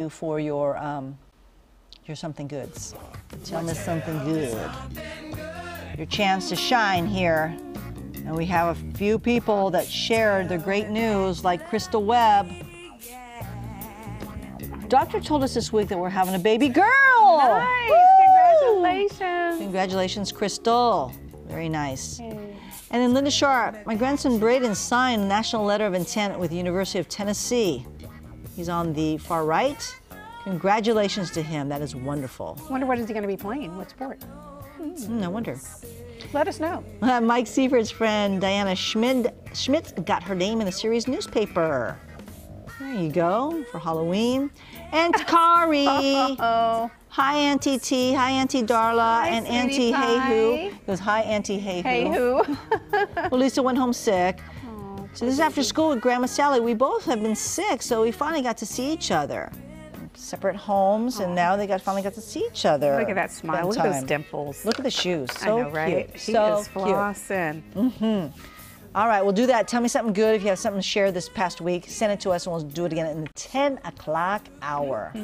you for your um, your something goods. Tell us something good. Your chance to shine here. And we have a few people that shared the great news, like Crystal Webb. Doctor told us this week that we're having a baby girl. Nice. Woo! Congratulations. Congratulations, Crystal. Very nice. And then Linda Sharp, my grandson Braden signed a national letter of intent with the University of Tennessee. He's on the far right. Congratulations to him. That is wonderful. Wonder what is he going to be playing? What sport? Hmm, no wonder. Let us know. Uh, Mike Seifert's friend Diana Schmid, Schmidt got her name in the series newspaper. There you go for Halloween. And Takari. Oh, Hi, Auntie T. Hi, Auntie Darla. Hi, and Auntie Hey Who. Goes, Hi, Auntie Hey Who. hey who? Well, Lisa went home sick. So this is after school with Grandma Sally. We both have been sick, so we finally got to see each other. Separate homes, and now they got finally got to see each other. Look at that smile. Look at those dimples. Look at the shoes. So I know, right? cute. He so is flossing. Mm-hmm. All right, we'll do that. Tell me something good if you have something to share this past week. Send it to us, and we'll do it again in the 10 o'clock hour.